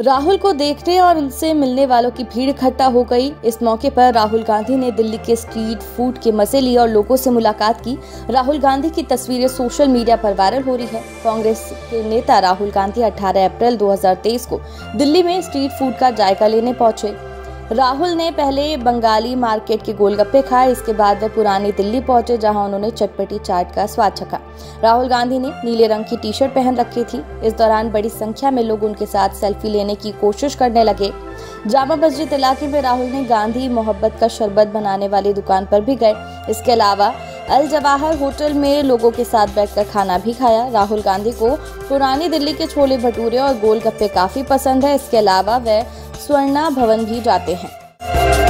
राहुल को देखने और उनसे मिलने वालों की भीड़ इकट्ठा हो गई। इस मौके पर राहुल गांधी ने दिल्ली के स्ट्रीट फ़ूड के मज़े लिए और लोगों से मुलाकात की। राहुल गांधी की तस्वीरें सोशल मीडिया पर वायरल हो रही है। कांग्रेस के नेता राहुल गांधी 18 अप्रैल 2023 को दिल्ली में स्ट्रीट फ़ूड का जायका लेने पहुँचे। राहुल ने पहले बंगाली मार्केट के गोलगप्पे खाए, इसके बाद वह पुरानी दिल्ली पहुँचे, जहाँ उन्होंने चटपटी चाट का स्वाद चखा राहुल गांधी ने नीले रंग की टी शर्ट पहन रखी थी। इस दौरान बड़ी संख्या में लोग उनके साथ सेल्फी लेने की कोशिश करने लगे। जामा मस्जिद इलाके में राहुल ने गांधी मोहब्बत का शरबत बनाने वाली दुकान पर भी गए। इसके अलावा अल जवाहर होटल में लोगों के साथ बैठकर खाना भी खाया। राहुल गांधी को पुरानी दिल्ली के छोले भटूरे और गोलगप्पे काफ़ी पसंद है। इसके अलावा वह स्वर्णा भवन भी जाते हैं।